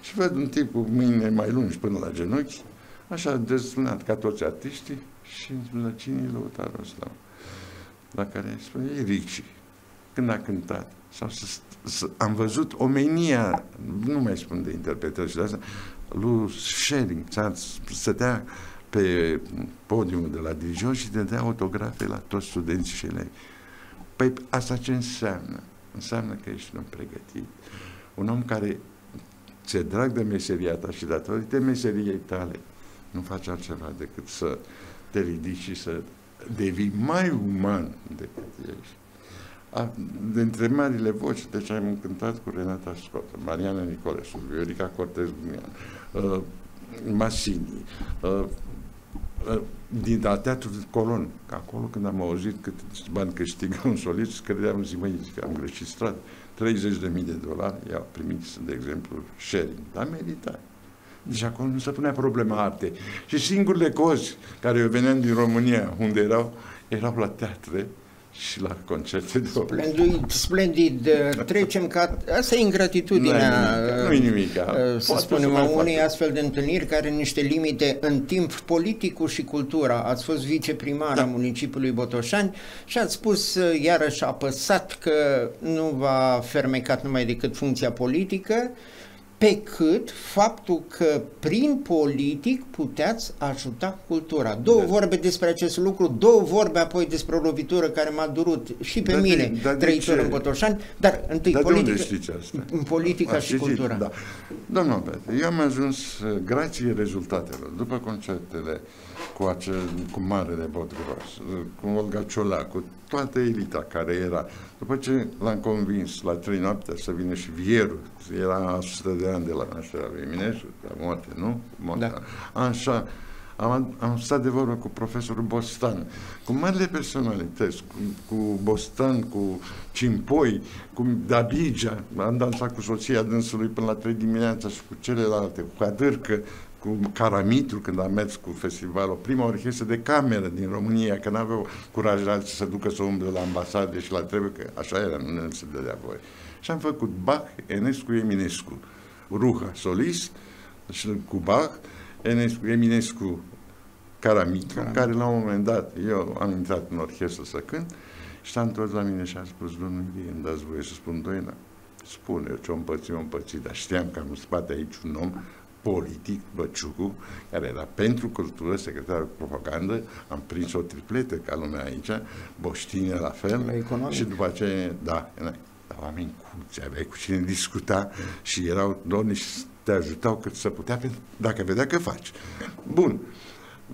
și văd un tip cu mâine mai lungi până la genunchi, așa dezlunat ca toți artiștii și îmi spune, cine e lăutarul ăsta? La care spune, e Ricci. Când a cântat, sau să, să, am văzut omenia, nu mai spun de interpretări și de asta, lui Schering, stătea pe podiumul de la Dijon și dădea autografe la toți studenții și elevi. Păi asta ce înseamnă? Înseamnă că ești un pregătit, un om care ți-e drag de meseria ta și datorită meseriei tale nu faci altceva decât să te ridici și să devii mai uman decât ești. A, dintre marile voci, deci am cântat cu Renata Scott, Mariana Nicolescu, Viorica Cortez Gumian, uh, Masini, uh, din la teatru Colon, că acolo când am auzit cât bani câștigă un solist, credeam, zic, măi, zic, am greșit stradă. 30.000 de dolari i-au primit, de exemplu, sharing, dar merita. Deci acolo nu se punea problema artei. Și singurele cozi care eu veneam din România, unde erau, erau la teatre și la concerte de Splendid, splendid. Trecem ca... Asta e ingratitudinea, nu e nimic, uh, să spunem, a unei astfel de întâlniri care niște limite în timp politicul și cultura. Ați fost viceprimar da. a municipiului Botoșani și ați spus uh, iarăși apăsat că nu va fermecat numai decât funcția politică, pe cât faptul că prin politic puteți ajuta cultura. Două da. vorbe despre acest lucru, două vorbe apoi despre o lovitură care m-a durut și pe da mine, de, da trăitor în Botoșani, dar întâi da politica, asta? în politica A, și cultura. Da. Domnul Pete, eu am ajuns, grație rezultatelor, după concertele cu, acel, cu Marele Bodgros, cu Olga Ciolacu, toată elita care era. După ce l-am convins la trei noapte să vină și Vierul, era 100 de ani de la nașterea lui Eminescu, la moarte, nu? Moartea. Da. Așa, am, am stat de vorbă cu profesorul Bostan, cu marile personalități, cu, cu Bostan, cu Cimpoi, cu Dabigea, am dansat cu soția dânsului până la 3 dimineața și cu celelalte, cu Cadârcă, cu Caramitru, când am mers cu festivalul, prima orchestră de cameră din România, că n-aveau curaj alții să ducă să umble la ambasade și la trebuie, că așa era, nu ne se dădea voie. Și am făcut Bach, Enescu, Eminescu, Ruha, solist, și cu Bach, Enescu, Eminescu, Caramitru, Caram. care la un moment dat, eu am intrat în orchestră să cânt, și s-a întors la mine și a spus, domnul Ilie, îmi dați voie să spun doina? Spune, ce-o împățit, o împățit, dar știam că am în spate aici un om politic, Băciucu, care era pentru cultură, secretar de propagandă, am prins o tripletă ca lumea aici, Boștine la fel, la și după aceea, da, da, oameni culți, aveai cu cine discuta și erau doamne și te ajutau cât să putea, dacă vedea că faci. Bun.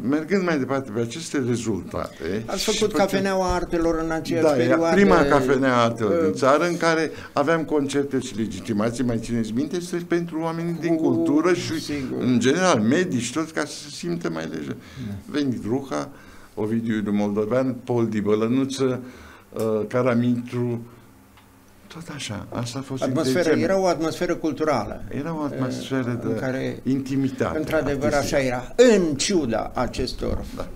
Mergând mai departe pe aceste rezultate... Ați făcut cafeneaua artelor în aceeași da, perioadă. prima cafenea artelor uh, din țară în care aveam concerte și legitimații, mai țineți minte, este pentru oamenii din cultură și, sigur. în general, medici, toți, ca să se simtă mai lejer. Da. Venit Ruha, Ovidiu de Moldovean, Pol Di Bălănuță, uh, Caramitru, tot așa, asta a fost atmosferă, Era o atmosferă culturală. Era o atmosferă de care, intimitate. Într-adevăr, așa era. În ciuda acestor da.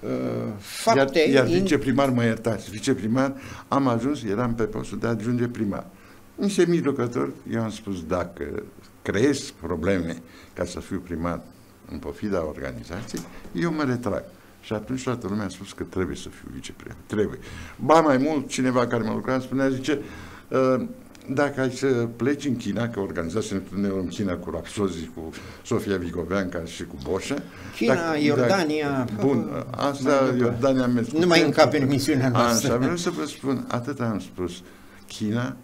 uh, fapte... Iar, iar viceprimar, mă iertați, viceprimar, am ajuns, eram pe postul de adjunge primar. Niște mijlocători, eu am spus, dacă creezi probleme ca să fiu primar în pofida organizației, eu mă retrag. Și atunci toată lumea a spus că trebuie să fiu viceprimar. Trebuie. Ba mai mult, cineva care mă lucra spunea, zice, Ă, dacă ai să pleci în China, că organizați întâlniri în China cu Rapsozi, cu Sofia Vigoveanca și cu Boșa. China, dacă, Iordania... Dacă, bun, asta Iordania a mers. Nu mai încape în misiunea noastră. Așa, vreau să vă spun, atât am spus. China,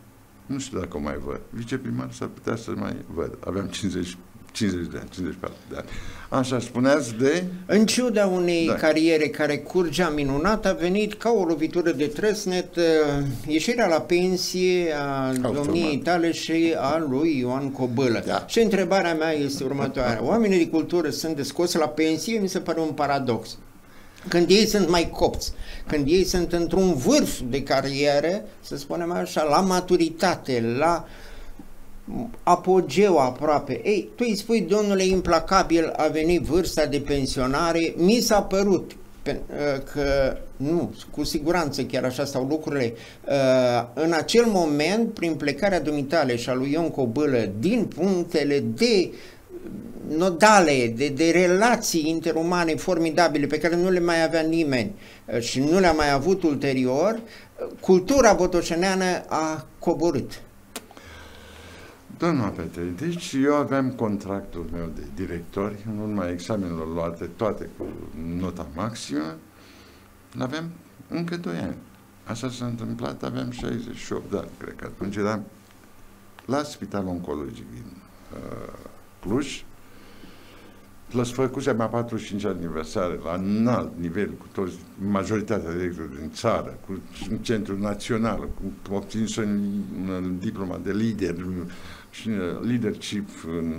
nu știu dacă o mai văd. Viceprimar s-ar putea să mai văd. Aveam 50 50 de ani, 54 de ani. Așa, spuneați de... În ciuda unei da. cariere care curgea minunat, a venit ca o lovitură de trăsnet uh, ieșirea la pensie a Automat. domniei tale și a lui Ioan Cobălă. Da. Și întrebarea mea este următoarea. (laughs) Oamenii de cultură sunt de scos la pensie, mi se pare un paradox. Când ei sunt mai copți, când ei sunt într-un vârf de carieră, să spunem așa, la maturitate, la uh, apogeu aproape. Ei, tu îi spui, domnule, implacabil a venit vârsta de pensionare, mi s-a părut ă, că nu, cu siguranță chiar așa stau lucrurile. Ă, în acel moment, prin plecarea dumitale și a lui Ion Cobâlă din punctele de nodale, de, de relații interumane formidabile pe care nu le mai avea nimeni ă, și nu le-a mai avut ulterior, cultura botoșeneană a coborât. Domnul Petre, deci eu aveam contractul meu de director, în urma examenelor luate toate cu nota maximă, aveam încă 2 ani. Așa s-a întâmplat, aveam 68 de ani, cred că atunci eram la Spitalul Oncologic din uh, Cluj, făcusem a 45 aniversare la înalt nivel cu toți, majoritatea directorilor din țară, cu un centru național, cu obțin un diploma de lider, și uh, leadership în,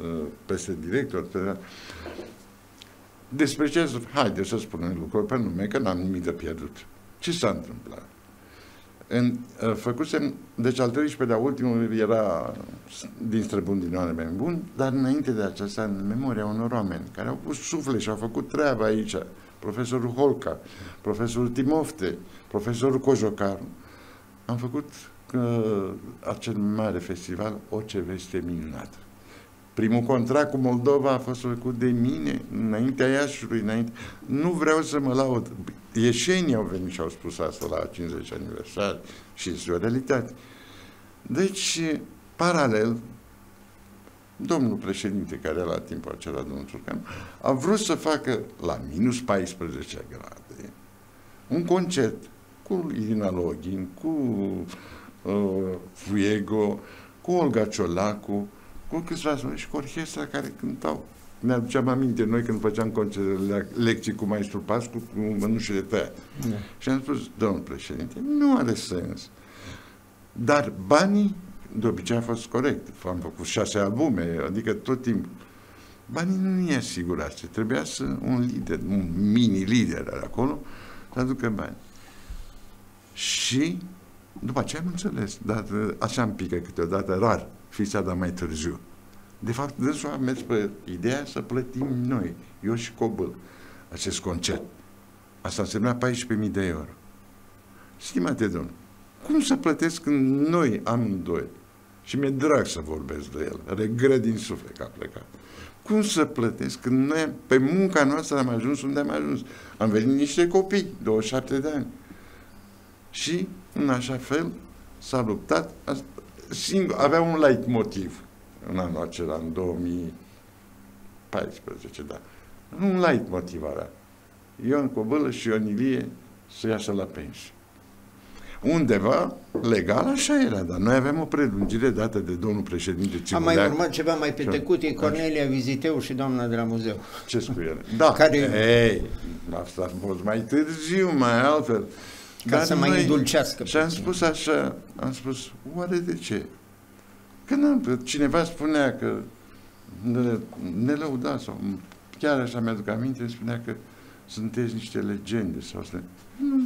uh, peste director. Pe, despre ce, haide să spunem lucruri pe nume, că n-am nimic de pierdut. Ce s-a întâmplat? În, uh, făcusem, deci al 13-lea, ultimul era din străbun din oameni bun, dar înainte de aceasta, în memoria unor oameni care au pus suflet și au făcut treaba aici, profesorul Holca, profesorul Timofte, profesorul Cojocaru. Am făcut uh, acel mare festival, o ce veste minunată. Primul contract cu Moldova a fost făcut de mine, înaintea Iașului, înainte. Nu vreau să mă laud. Ieșenii au venit și au spus asta la 50 aniversari și este o realitate. Deci, paralel, domnul președinte, care era la timpul acela, domnul Țurcan, a vrut să facă la minus 14 grade un concert cu Irina Login, cu uh, Fuego, cu Olga Ciolacu, cu câțiva și cu orchestra care cântau. Ne aduceam aminte noi când făceam concertele, lecții cu maestru Pascu, cu mănușile tăiate. Da. Și am spus, domnul președinte, nu are sens. Dar banii, de obicei a fost corect. Am făcut șase albume, adică tot timpul. Banii nu e asigurați. Trebuia să un lider, un mini-lider acolo, să aducă bani. Și după aceea am înțeles, dar așa îmi pică câteodată, rar, fița, dar mai târziu. De fapt, dânsul a mers pe ideea să plătim noi, eu și Cobăl, acest concert. Asta însemna 14.000 de euro. Stimate domn, cum să plătesc când noi amândoi, și mi-e drag să vorbesc de el, regret din suflet că a plecat, cum să plătesc când noi, pe munca noastră, am ajuns unde am ajuns? Am venit niște copii, 27 de ani. Și, în așa fel, s-a luptat, singur, avea un light motiv în anul acela, în 2014, da. Un light motiv avea. Ion Cobălă și Ion Ilie să iasă la pensie. Undeva, legal, așa era, dar noi aveam o prelungire dată de domnul președinte Cibuleac. A mai urmat ceva mai pe tecut, e Cornelia Viziteu și doamna de la muzeu. Ce spui ele? Da, Care... ei, asta a fost mai târziu, mai altfel. Ca dar să mai indulcească. Și am spus așa, am spus, oare de ce? Că n-am, cineva spunea că ne, ne lăuda sau chiar așa mi-aduc aminte, spunea că sunteți niște legende sau să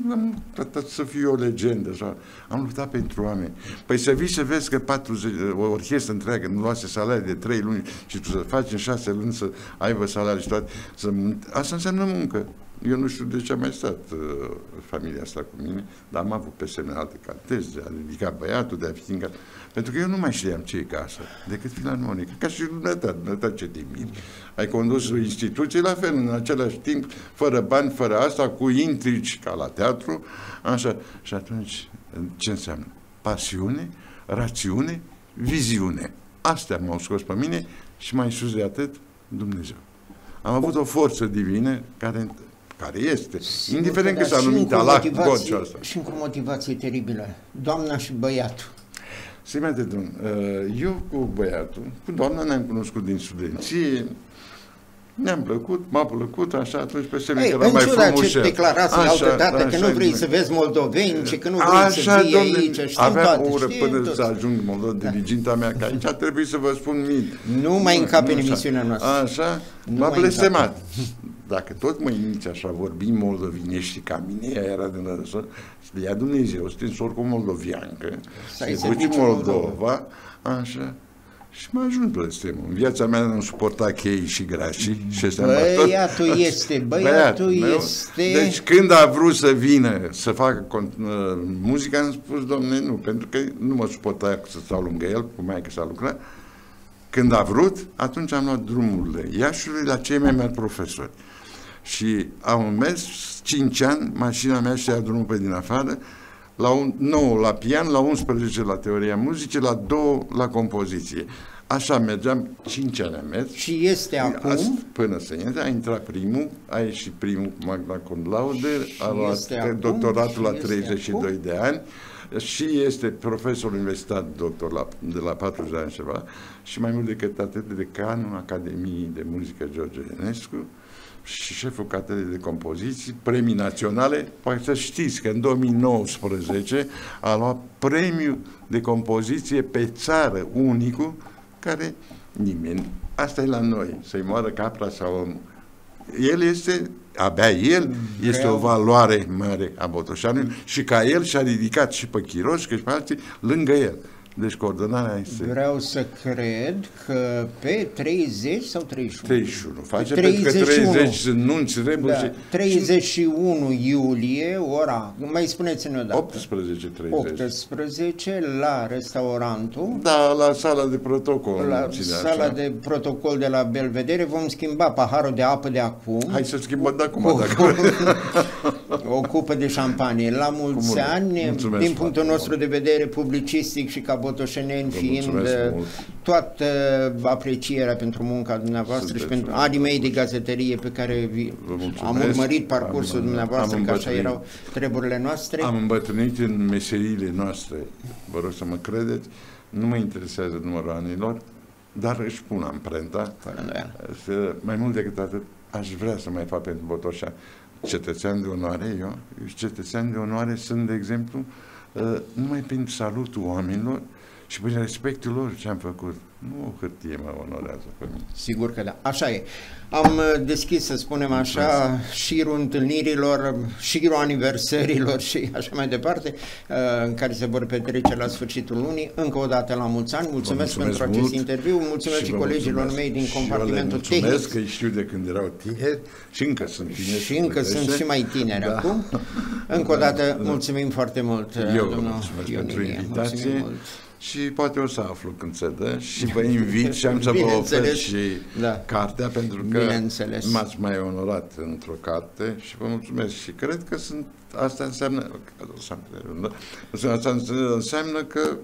nu am tratat să fiu o legendă, sau am luptat pentru oameni. Păi să vii să vezi că 40, o orchestră întreagă nu luase salarii de 3 luni și tu să faci în 6 luni să aibă salarii și toate, să, asta înseamnă muncă. Eu nu știu de ce a mai stat uh, familia asta cu mine, dar am avut pe semne alte calități, de a ridica băiatul, de a fi încă... Pentru că eu nu mai știam ce e casa, decât filarmonică. Ca și dumneata, dumneata ce te miri. Ai condus o instituție la fel, în același timp, fără bani, fără asta, cu intrigi, ca la teatru, așa. Și atunci, ce înseamnă? Pasiune, rațiune, viziune. Astea m-au scos pe mine și mai sus de atât, Dumnezeu. Am avut o forță divină care care este, Sigur indiferent că, că s-a numit Allah, God și asta. Și cu motivație teribilă, doamna și băiatul. Stimate domn, uh, eu cu băiatul, cu doamna ne-am cunoscut din studenție, ne-am plăcut, m-a plăcut, așa, atunci pe semne că era mai frumos. ce declarații altă dată, că nu vrei să vezi moldoveni, ce că nu vrei așa, să vii domnule, aici, știm aveam toate, o oră până tot. să ajung moldov, da. diriginta mea, că aici trebuie să vă spun mie. Nu mai încape în emisiunea noastră. Așa, m-a blestemat dacă tot mâiniți așa vorbim moldovinești ca mine, ea era din răsor, ia Dumnezeu, sunteți oricum moldoviancă, se duce Moldova, așa, și mă ajung blestemul. În viața mea nu suporta chei și grașii. Și băiatul tot, este, (laughs) băiatul băiat, este. Deci când a vrut să vină să facă uh, muzica, am spus, domne, nu, pentru că nu mă suporta să stau lângă el, cu mai că s-a lucrat. Când a vrut, atunci am luat drumurile Iașului la cei mai mari profesori. Și am mers 5 ani, mașina mea și-a drumul pe din afară, la un, 9 la pian, la 11 la teoria muzicii, la 2 la compoziție. Așa mergeam, 5 ani am mers. Și este acum? Azi, până să intre, a intrat primul, a ieșit primul cu magna cum laude, a luat doctoratul la 32 acum? de ani și este profesor universitar doctor la, de la 40 de ani ceva și mai mult decât atât de decanul Academiei de Muzică George Enescu și șeful catedrei de compoziții, premii naționale. Poate să știți că în 2019 a luat premiu de compoziție pe țară unicul, care nimeni, asta e la noi, să-i moară capra sau omul. El este, abia el, este o valoare mare a Botoșanului și ca el și-a ridicat și pe Chiroș, și pe alții lângă el. Deci coordonarea este... Vreau să cred că pe 30 sau 31? 31. Face pe 31. pentru că 30 sunt nunți, reburi da. și... 31 iulie, ora, mai spuneți-ne o dată. 18.30. 18 la restaurantul. Da, la sala de protocol. La sala așa. de protocol de la Belvedere. Vom schimba paharul de apă de acum. Hai să schimbăm de acum, o, dacă (laughs) O cupă de șampanie. La mulți ani, Mulțumesc din punctul nostru de vedere publicistic și ca botoșeneni fiind uh, toată aprecierea pentru munca dumneavoastră Sunteți și pentru anii mei de gazeterie pe care vi, am urmărit parcursul am, dumneavoastră, am că așa erau treburile noastre. Am îmbătrânit în meseriile noastre, vă rog să mă credeți, nu mă interesează numărul anilor, dar își pun amprenta. Să, mai mult decât atât, aș vrea să mai fac pentru Botoșa. Cetățean de onoare, eu, cetățean de onoare sunt, de exemplu, uh, numai prin salutul oamenilor și prin respectul lor ce am făcut. Nu o hârtie mă onorează pe mine. Sigur că da. Așa e. Am uh, deschis, să spunem așa, șirul întâlnirilor, șirul aniversărilor și așa mai departe, uh, în care se vor petrece la sfârșitul lunii. Încă o dată la mulți ani. Mulțumesc, mulțumesc pentru acest interviu. Mulțumesc și, și colegilor mulțumesc. mei din compartimentul tehnic. Mulțumesc că știu de când erau tineri și încă sunt tineri. Și încă sunt și mai tineri da. acum. (laughs) Încă o dată, da. mulțumim foarte mult, Eu mulțumesc pentru invitație și poate o să aflu când se dă și vă invit și am să vă ofer și da. cartea pentru că m-ați mai onorat într-o carte și vă mulțumesc și cred că sunt, asta înseamnă, asta înseamnă că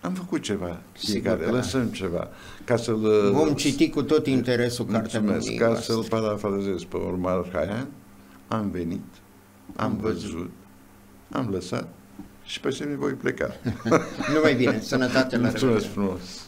am făcut ceva, fiecare, da. lăsăm ceva. Ca să-l, Vom citi cu tot interesul cartea Ca să-l parafrazez pe Omar Haian, am venit, am văzut, am lăsat și pe semne voi pleca. (laughs) Numai bine, sănătate la Mulțumesc frumos!